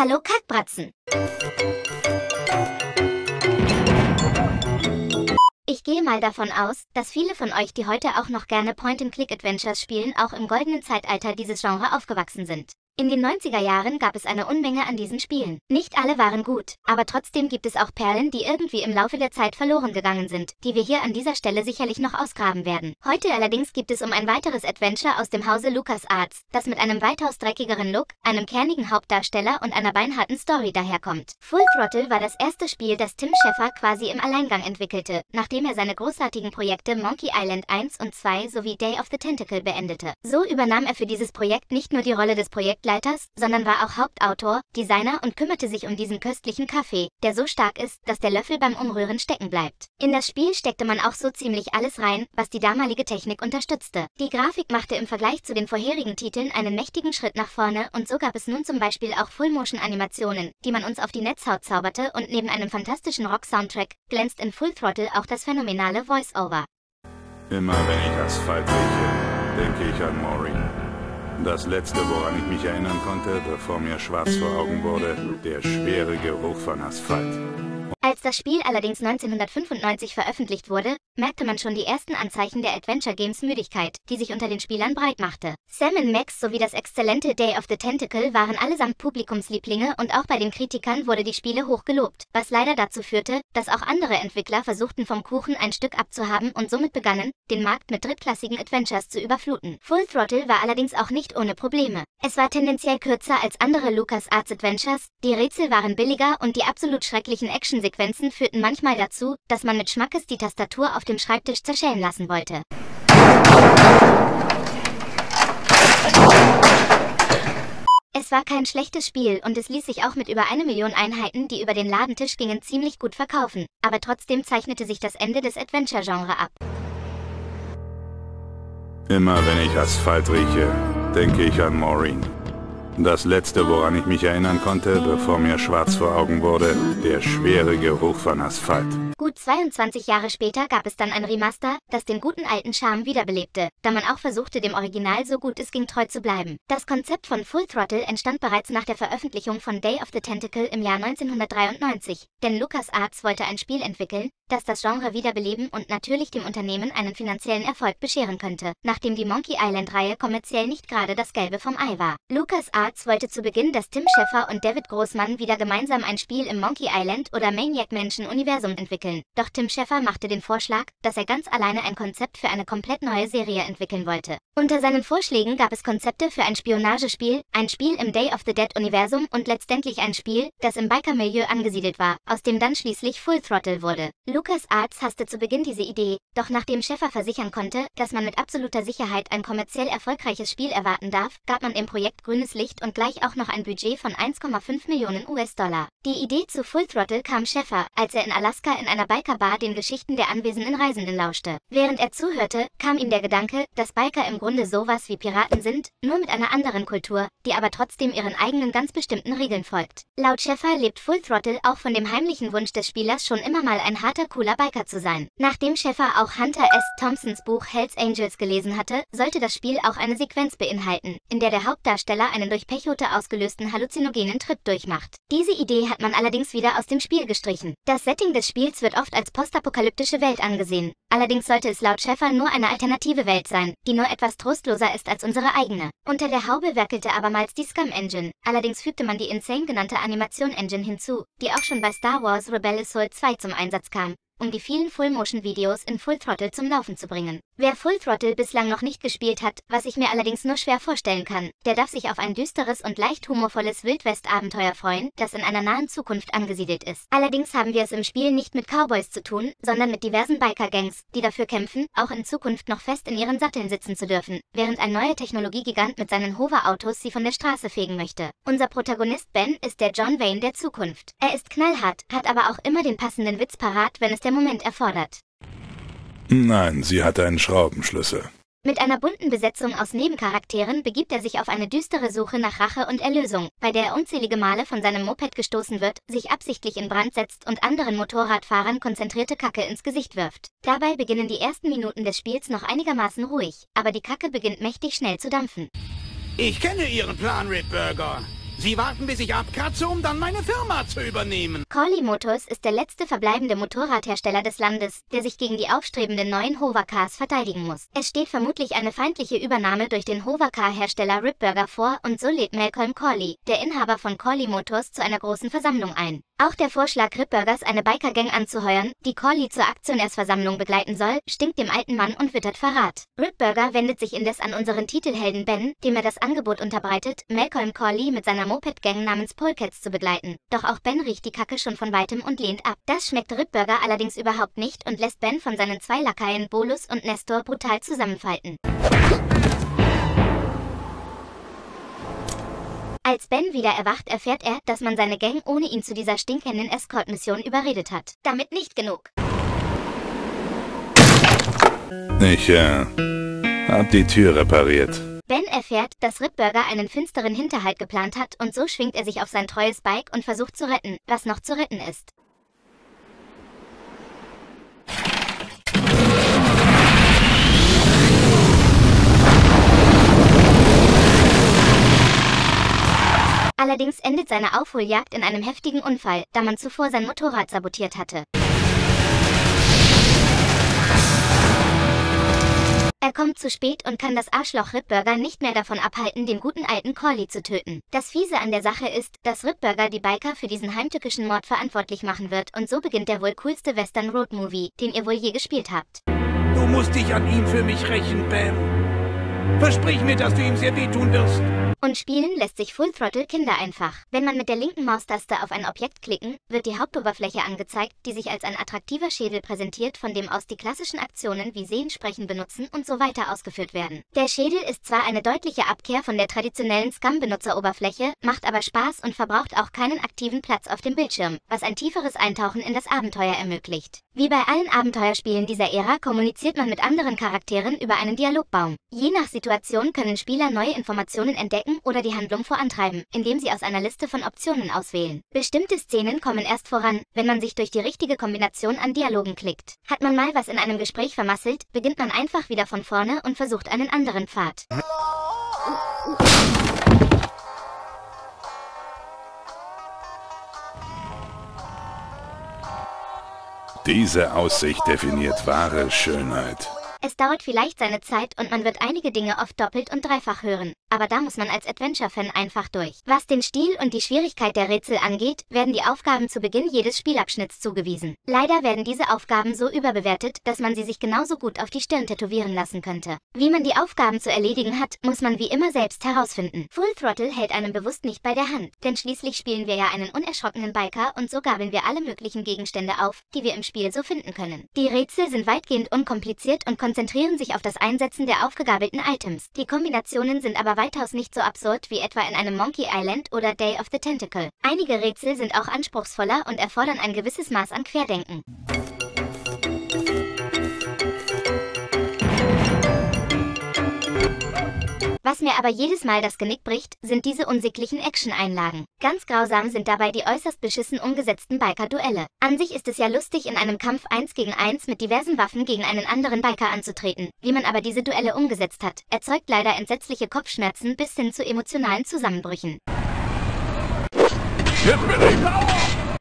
Hallo Kackbratzen. Ich gehe mal davon aus, dass viele von euch, die heute auch noch gerne Point-and-Click-Adventures spielen, auch im goldenen Zeitalter dieses Genre aufgewachsen sind. In den 90er Jahren gab es eine Unmenge an diesen Spielen. Nicht alle waren gut, aber trotzdem gibt es auch Perlen, die irgendwie im Laufe der Zeit verloren gegangen sind, die wir hier an dieser Stelle sicherlich noch ausgraben werden. Heute allerdings gibt es um ein weiteres Adventure aus dem Hause LucasArts, das mit einem weitaus dreckigeren Look, einem kernigen Hauptdarsteller und einer beinharten Story daherkommt. Full Throttle war das erste Spiel, das Tim Schafer quasi im Alleingang entwickelte, nachdem er seine großartigen Projekte Monkey Island 1 und 2 sowie Day of the Tentacle beendete. So übernahm er für dieses Projekt nicht nur die Rolle des Projektleiters, Projektleiters, sondern war auch Hauptautor, Designer und kümmerte sich um diesen köstlichen Kaffee, der so stark ist, dass der Löffel beim Umrühren stecken bleibt. In das Spiel steckte man auch so ziemlich alles rein, was die damalige Technik unterstützte. Die Grafik machte im Vergleich zu den vorherigen Titeln einen mächtigen Schritt nach vorne und so gab es nun zum Beispiel auch Full-Motion-Animationen, die man uns auf die Netzhaut zauberte und neben einem fantastischen Rock-Soundtrack glänzt in Full Throttle auch das phänomenale Voice-Over. Immer wenn ich Asphalt rieche, denke ich an Maureen. Das letzte, woran ich mich erinnern konnte, bevor mir schwarz vor Augen wurde, der schwere Geruch von Asphalt. Als das Spiel allerdings 1995 veröffentlicht wurde, merkte man schon die ersten Anzeichen der Adventure Games Müdigkeit, die sich unter den Spielern breit machte. Sam Max sowie das exzellente Day of the Tentacle waren allesamt Publikumslieblinge und auch bei den Kritikern wurde die Spiele hoch gelobt, was leider dazu führte, dass auch andere Entwickler versuchten vom Kuchen ein Stück abzuhaben und somit begannen, den Markt mit drittklassigen Adventures zu überfluten. Full Throttle war allerdings auch nicht ohne Probleme. Es war tendenziell kürzer als andere LucasArts Adventures, die Rätsel waren billiger und die absolut schrecklichen Action Sequenzen führten manchmal dazu, dass man mit Schmackes die Tastatur auf dem Schreibtisch zerschellen lassen wollte. Es war kein schlechtes Spiel und es ließ sich auch mit über eine Million Einheiten, die über den Ladentisch gingen, ziemlich gut verkaufen, aber trotzdem zeichnete sich das Ende des Adventure-Genre ab. Immer wenn ich Asphalt rieche, denke ich an Maureen. Das letzte, woran ich mich erinnern konnte, bevor mir schwarz vor Augen wurde, der schwere Geruch von Asphalt. Gut 22 Jahre später gab es dann ein Remaster, das den guten alten Charme wiederbelebte, da man auch versuchte, dem Original so gut es ging treu zu bleiben. Das Konzept von Full Throttle entstand bereits nach der Veröffentlichung von Day of the Tentacle im Jahr 1993, denn LucasArts wollte ein Spiel entwickeln, das das Genre wiederbeleben und natürlich dem Unternehmen einen finanziellen Erfolg bescheren könnte, nachdem die Monkey Island-Reihe kommerziell nicht gerade das Gelbe vom Ei war. LucasArts wollte zu Beginn, dass Tim Schafer und David Großmann wieder gemeinsam ein Spiel im Monkey Island oder Maniac Mansion Universum entwickeln. Doch Tim Schafer machte den Vorschlag, dass er ganz alleine ein Konzept für eine komplett neue Serie entwickeln wollte. Unter seinen Vorschlägen gab es Konzepte für ein Spionagespiel, ein Spiel im Day of the Dead Universum und letztendlich ein Spiel, das im Biker-Milieu angesiedelt war, aus dem dann schließlich Full Throttle wurde. LucasArts hasste zu Beginn diese Idee, doch nachdem Schäfer versichern konnte, dass man mit absoluter Sicherheit ein kommerziell erfolgreiches Spiel erwarten darf, gab man dem Projekt grünes Licht und gleich auch noch ein Budget von 1,5 Millionen US-Dollar. Die Idee zu Full Throttle kam Schäfer, als er in Alaska in einer Bikerbar den Geschichten der anwesenden Reisenden lauschte. Während er zuhörte, kam ihm der Gedanke, dass Biker im Grunde sowas wie Piraten sind, nur mit einer anderen Kultur, die aber trotzdem ihren eigenen ganz bestimmten Regeln folgt. Laut Schäfer lebt Full Throttle auch von dem heimlichen Wunsch des Spielers schon immer mal ein harter cooler Biker zu sein. Nachdem Schäfer auch Hunter S. Thompsons Buch Hells Angels gelesen hatte, sollte das Spiel auch eine Sequenz beinhalten, in der der Hauptdarsteller einen durch Pechote ausgelösten halluzinogenen Trip durchmacht. Diese Idee hat man allerdings wieder aus dem Spiel gestrichen. Das Setting des Spiels wird oft als postapokalyptische Welt angesehen. Allerdings sollte es laut Schäfer nur eine alternative Welt sein, die nur etwas trostloser ist als unsere eigene. Unter der Haube werkelte abermals die Scum Engine. Allerdings fügte man die Insane genannte Animation Engine hinzu, die auch schon bei Star Wars Rebel Assault 2 zum Einsatz kam um die vielen Full-Motion-Videos in Full Throttle zum Laufen zu bringen. Wer Full Throttle bislang noch nicht gespielt hat, was ich mir allerdings nur schwer vorstellen kann, der darf sich auf ein düsteres und leicht humorvolles Wildwest-Abenteuer freuen, das in einer nahen Zukunft angesiedelt ist. Allerdings haben wir es im Spiel nicht mit Cowboys zu tun, sondern mit diversen Biker-Gangs, die dafür kämpfen, auch in Zukunft noch fest in ihren Satteln sitzen zu dürfen, während ein neuer Technologiegigant mit seinen Hover-Autos sie von der Straße fegen möchte. Unser Protagonist Ben ist der John Wayne der Zukunft. Er ist knallhart, hat aber auch immer den passenden Witz parat, wenn es der Moment erfordert. Nein, sie hat einen Schraubenschlüssel. Mit einer bunten Besetzung aus Nebencharakteren begibt er sich auf eine düstere Suche nach Rache und Erlösung, bei der er unzählige Male von seinem Moped gestoßen wird, sich absichtlich in Brand setzt und anderen Motorradfahrern konzentrierte Kacke ins Gesicht wirft. Dabei beginnen die ersten Minuten des Spiels noch einigermaßen ruhig, aber die Kacke beginnt mächtig schnell zu dampfen. Ich kenne Ihren Plan, Rip Burger. Sie warten, bis ich abkratze, um dann meine Firma zu übernehmen. Corley Motors ist der letzte verbleibende Motorradhersteller des Landes, der sich gegen die aufstrebenden neuen Hovercars verteidigen muss. Es steht vermutlich eine feindliche Übernahme durch den Hovercar-Hersteller Ripburger vor und so lädt Malcolm Corley, der Inhaber von Corley Motors, zu einer großen Versammlung ein. Auch der Vorschlag Ripburgers, eine Biker-Gang anzuheuern, die Corley zur Aktionärsversammlung begleiten soll, stinkt dem alten Mann und wittert Verrat. Ripburger wendet sich indes an unseren Titelhelden Ben, dem er das Angebot unterbreitet, Malcolm Corley mit seiner Moped-Gang namens Polecats zu begleiten. Doch auch Ben riecht die Kacke schon von weitem und lehnt ab. Das schmeckt Ripburger allerdings überhaupt nicht und lässt Ben von seinen zwei Lakaien Bolus und Nestor brutal zusammenfalten. Als Ben wieder erwacht, erfährt er, dass man seine Gang ohne ihn zu dieser stinkenden Escort-Mission überredet hat. Damit nicht genug. Ich, äh, hab die Tür repariert. Ben erfährt, dass Ripburger einen finsteren Hinterhalt geplant hat und so schwingt er sich auf sein treues Bike und versucht zu retten, was noch zu retten ist. Allerdings endet seine Aufholjagd in einem heftigen Unfall, da man zuvor sein Motorrad sabotiert hatte. Er kommt zu spät und kann das Arschloch Ripburger nicht mehr davon abhalten, den guten alten Corley zu töten. Das Fiese an der Sache ist, dass Ripburger die Biker für diesen heimtückischen Mord verantwortlich machen wird und so beginnt der wohl coolste Western Road Movie, den ihr wohl je gespielt habt. Du musst dich an ihm für mich rächen, Bam. Versprich mir, dass du ihm sehr wehtun wirst. Und spielen lässt sich Full Throttle Kinder einfach. Wenn man mit der linken Maustaste auf ein Objekt klicken, wird die Hauptoberfläche angezeigt, die sich als ein attraktiver Schädel präsentiert, von dem aus die klassischen Aktionen wie Sehen, Sprechen, Benutzen und so weiter ausgeführt werden. Der Schädel ist zwar eine deutliche Abkehr von der traditionellen Scum-Benutzeroberfläche, macht aber Spaß und verbraucht auch keinen aktiven Platz auf dem Bildschirm, was ein tieferes Eintauchen in das Abenteuer ermöglicht. Wie bei allen Abenteuerspielen dieser Ära kommuniziert man mit anderen Charakteren über einen Dialogbaum. Je nach Situation können Spieler neue Informationen entdecken oder die Handlung vorantreiben, indem sie aus einer Liste von Optionen auswählen. Bestimmte Szenen kommen erst voran, wenn man sich durch die richtige Kombination an Dialogen klickt. Hat man mal was in einem Gespräch vermasselt, beginnt man einfach wieder von vorne und versucht einen anderen Pfad. Diese Aussicht definiert wahre Schönheit. Es dauert vielleicht seine Zeit und man wird einige Dinge oft doppelt und dreifach hören, aber da muss man als Adventure-Fan einfach durch. Was den Stil und die Schwierigkeit der Rätsel angeht, werden die Aufgaben zu Beginn jedes Spielabschnitts zugewiesen. Leider werden diese Aufgaben so überbewertet, dass man sie sich genauso gut auf die Stirn tätowieren lassen könnte. Wie man die Aufgaben zu erledigen hat, muss man wie immer selbst herausfinden. Full Throttle hält einem bewusst nicht bei der Hand, denn schließlich spielen wir ja einen unerschrockenen Biker und so gabeln wir alle möglichen Gegenstände auf, die wir im Spiel so finden können. Die Rätsel sind weitgehend unkompliziert und konzentrieren sich auf das Einsetzen der aufgegabelten Items. Die Kombinationen sind aber weitaus nicht so absurd wie etwa in einem Monkey Island oder Day of the Tentacle. Einige Rätsel sind auch anspruchsvoller und erfordern ein gewisses Maß an Querdenken. Was mir aber jedes Mal das Genick bricht, sind diese unsäglichen Action-Einlagen. Ganz grausam sind dabei die äußerst beschissen umgesetzten Biker-Duelle. An sich ist es ja lustig, in einem Kampf 1 gegen 1 mit diversen Waffen gegen einen anderen Biker anzutreten. Wie man aber diese Duelle umgesetzt hat, erzeugt leider entsetzliche Kopfschmerzen bis hin zu emotionalen Zusammenbrüchen.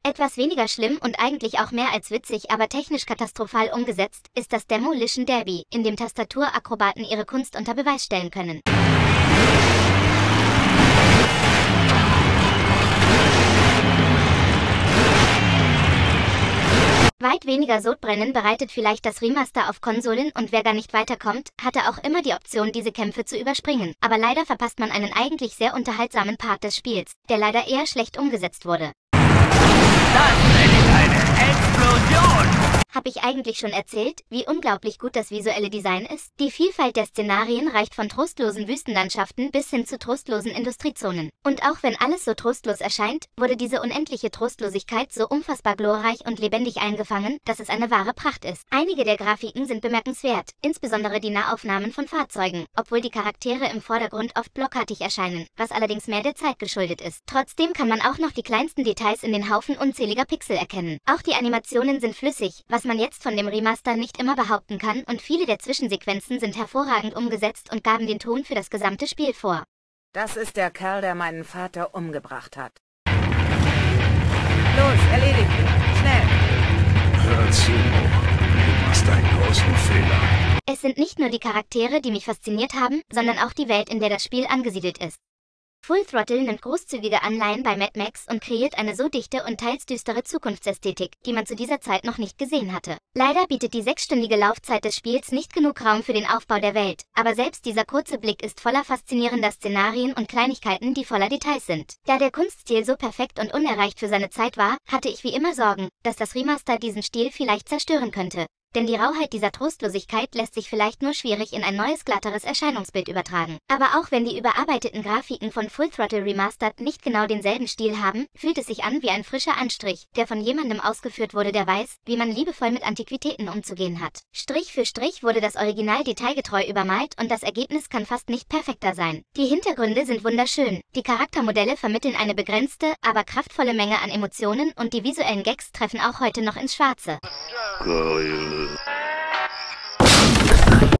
Etwas weniger schlimm und eigentlich auch mehr als witzig, aber technisch katastrophal umgesetzt, ist das Demolition Derby, in dem Tastaturakrobaten ihre Kunst unter Beweis stellen können. Weit weniger Sodbrennen bereitet vielleicht das Remaster auf Konsolen und wer gar nicht weiterkommt, hatte auch immer die Option, diese Kämpfe zu überspringen. Aber leider verpasst man einen eigentlich sehr unterhaltsamen Part des Spiels, der leider eher schlecht umgesetzt wurde. Habe ich eigentlich schon erzählt, wie unglaublich gut das visuelle Design ist? Die Vielfalt der Szenarien reicht von trostlosen Wüstenlandschaften bis hin zu trostlosen Industriezonen. Und auch wenn alles so trostlos erscheint, wurde diese unendliche Trostlosigkeit so unfassbar glorreich und lebendig eingefangen, dass es eine wahre Pracht ist. Einige der Grafiken sind bemerkenswert, insbesondere die Nahaufnahmen von Fahrzeugen, obwohl die Charaktere im Vordergrund oft blockartig erscheinen, was allerdings mehr der Zeit geschuldet ist. Trotzdem kann man auch noch die kleinsten Details in den Haufen unzähliger Pixel erkennen. Auch die Animationen sind flüssig, was man jetzt von dem Remaster nicht immer behaupten kann und viele der Zwischensequenzen sind hervorragend umgesetzt und gaben den Ton für das gesamte Spiel vor. Das ist der Kerl, der meinen Vater umgebracht hat. Los, erledigt ihn. Schnell. Hör zu, du machst einen großen Fehler. Es sind nicht nur die Charaktere, die mich fasziniert haben, sondern auch die Welt, in der das Spiel angesiedelt ist. Full Throttle nimmt großzügige Anleihen bei Mad Max und kreiert eine so dichte und teils düstere Zukunftsästhetik, die man zu dieser Zeit noch nicht gesehen hatte. Leider bietet die sechsstündige Laufzeit des Spiels nicht genug Raum für den Aufbau der Welt, aber selbst dieser kurze Blick ist voller faszinierender Szenarien und Kleinigkeiten, die voller Details sind. Da der Kunststil so perfekt und unerreicht für seine Zeit war, hatte ich wie immer Sorgen, dass das Remaster diesen Stil vielleicht zerstören könnte. Denn die Rauheit dieser Trostlosigkeit lässt sich vielleicht nur schwierig in ein neues, glatteres Erscheinungsbild übertragen. Aber auch wenn die überarbeiteten Grafiken von Full Throttle Remastered nicht genau denselben Stil haben, fühlt es sich an wie ein frischer Anstrich, der von jemandem ausgeführt wurde, der weiß, wie man liebevoll mit Antiquitäten umzugehen hat. Strich für Strich wurde das Original detailgetreu übermalt und das Ergebnis kann fast nicht perfekter sein. Die Hintergründe sind wunderschön, die Charaktermodelle vermitteln eine begrenzte, aber kraftvolle Menge an Emotionen und die visuellen Gags treffen auch heute noch ins Schwarze. Ugh.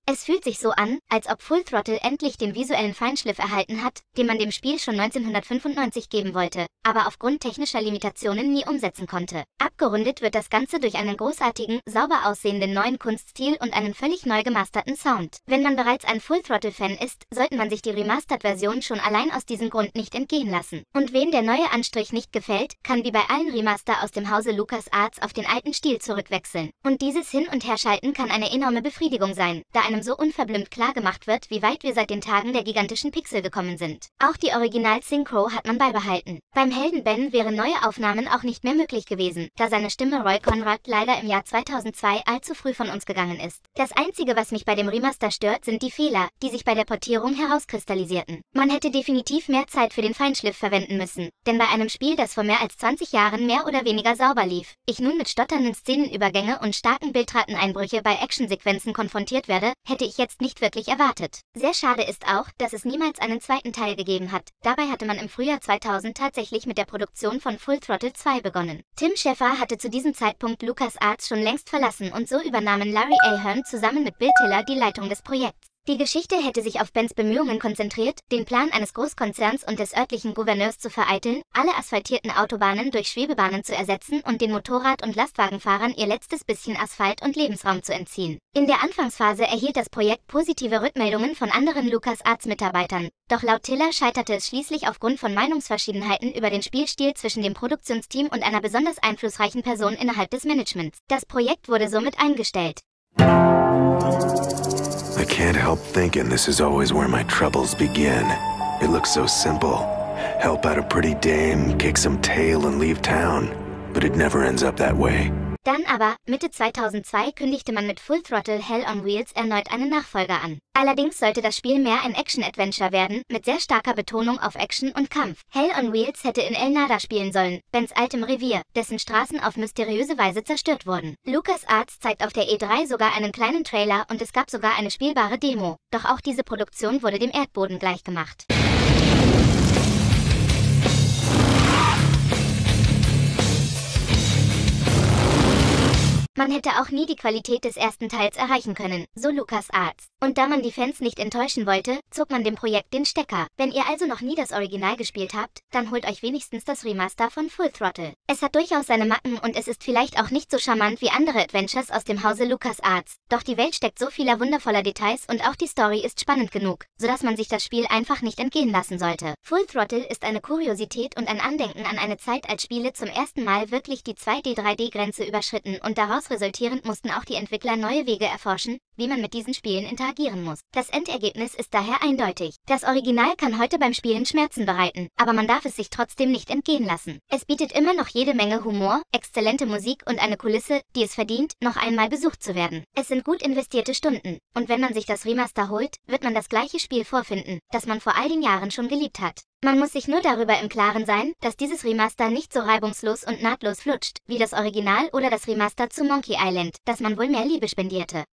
Es fühlt sich so an, als ob Full Throttle endlich den visuellen Feinschliff erhalten hat, den man dem Spiel schon 1995 geben wollte, aber aufgrund technischer Limitationen nie umsetzen konnte. Abgerundet wird das Ganze durch einen großartigen, sauber aussehenden neuen Kunststil und einen völlig neu gemasterten Sound. Wenn man bereits ein Full Throttle-Fan ist, sollte man sich die Remastered-Version schon allein aus diesem Grund nicht entgehen lassen. Und wem der neue Anstrich nicht gefällt, kann wie bei allen Remaster aus dem Hause LucasArts auf den alten Stil zurückwechseln. Und dieses Hin- und Herschalten kann eine enorme Befriedigung sein, da eine einem so unverblümt klargemacht wird, wie weit wir seit den Tagen der gigantischen Pixel gekommen sind. Auch die Original-Synchro hat man beibehalten. Beim Helden Ben wären neue Aufnahmen auch nicht mehr möglich gewesen, da seine Stimme Roy Conrad leider im Jahr 2002 allzu früh von uns gegangen ist. Das Einzige, was mich bei dem Remaster stört, sind die Fehler, die sich bei der Portierung herauskristallisierten. Man hätte definitiv mehr Zeit für den Feinschliff verwenden müssen, denn bei einem Spiel, das vor mehr als 20 Jahren mehr oder weniger sauber lief, ich nun mit stotternden Szenenübergänge und starken Bildrateneinbrüche bei Actionsequenzen konfrontiert werde, hätte ich jetzt nicht wirklich erwartet. Sehr schade ist auch, dass es niemals einen zweiten Teil gegeben hat. Dabei hatte man im Frühjahr 2000 tatsächlich mit der Produktion von Full Throttle 2 begonnen. Tim Schäfer hatte zu diesem Zeitpunkt LucasArts schon längst verlassen und so übernahmen Larry Ahern zusammen mit Bill Tiller die Leitung des Projekts. Die Geschichte hätte sich auf Bens Bemühungen konzentriert, den Plan eines Großkonzerns und des örtlichen Gouverneurs zu vereiteln, alle asphaltierten Autobahnen durch Schwebebahnen zu ersetzen und den Motorrad- und Lastwagenfahrern ihr letztes bisschen Asphalt und Lebensraum zu entziehen. In der Anfangsphase erhielt das Projekt positive Rückmeldungen von anderen LucasArts-Mitarbeitern. Doch laut Tiller scheiterte es schließlich aufgrund von Meinungsverschiedenheiten über den Spielstil zwischen dem Produktionsteam und einer besonders einflussreichen Person innerhalb des Managements. Das Projekt wurde somit eingestellt. Can't help thinking this is always where my troubles begin. It looks so simple. Help out a pretty dame, kick some tail, and leave town. But it never ends up that way. Dann aber, Mitte 2002 kündigte man mit Full Throttle Hell on Wheels erneut einen Nachfolger an. Allerdings sollte das Spiel mehr ein Action-Adventure werden, mit sehr starker Betonung auf Action und Kampf. Hell on Wheels hätte in El Nada spielen sollen, Bens altem Revier, dessen Straßen auf mysteriöse Weise zerstört wurden. LucasArts zeigt auf der E3 sogar einen kleinen Trailer und es gab sogar eine spielbare Demo. Doch auch diese Produktion wurde dem Erdboden gleichgemacht. Man hätte auch nie die Qualität des ersten Teils erreichen können, so Lukas Arts. Und da man die Fans nicht enttäuschen wollte, zog man dem Projekt den Stecker. Wenn ihr also noch nie das Original gespielt habt, dann holt euch wenigstens das Remaster von Full Throttle. Es hat durchaus seine Macken und es ist vielleicht auch nicht so charmant wie andere Adventures aus dem Hause Lukas Arts. Doch die Welt steckt so vieler wundervoller Details und auch die Story ist spannend genug, sodass man sich das Spiel einfach nicht entgehen lassen sollte. Full Throttle ist eine Kuriosität und ein Andenken an eine Zeit, als Spiele zum ersten Mal wirklich die 2D-3D-Grenze überschritten und daraus resultierend mussten auch die Entwickler neue Wege erforschen, wie man mit diesen Spielen interagieren muss. Das Endergebnis ist daher eindeutig. Das Original kann heute beim Spielen Schmerzen bereiten, aber man darf es sich trotzdem nicht entgehen lassen. Es bietet immer noch jede Menge Humor, exzellente Musik und eine Kulisse, die es verdient, noch einmal besucht zu werden. Es sind gut investierte Stunden, und wenn man sich das Remaster holt, wird man das gleiche Spiel vorfinden, das man vor all den Jahren schon geliebt hat. Man muss sich nur darüber im Klaren sein, dass dieses Remaster nicht so reibungslos und nahtlos flutscht, wie das Original oder das Remaster zu Monkey Island, das man wohl mehr Liebe spendierte.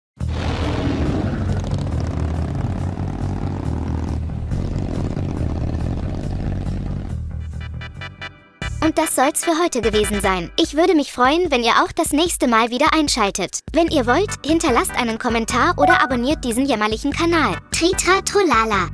Und das soll's für heute gewesen sein. Ich würde mich freuen, wenn ihr auch das nächste Mal wieder einschaltet. Wenn ihr wollt, hinterlasst einen Kommentar oder abonniert diesen jämmerlichen Kanal. Tritra Trolala.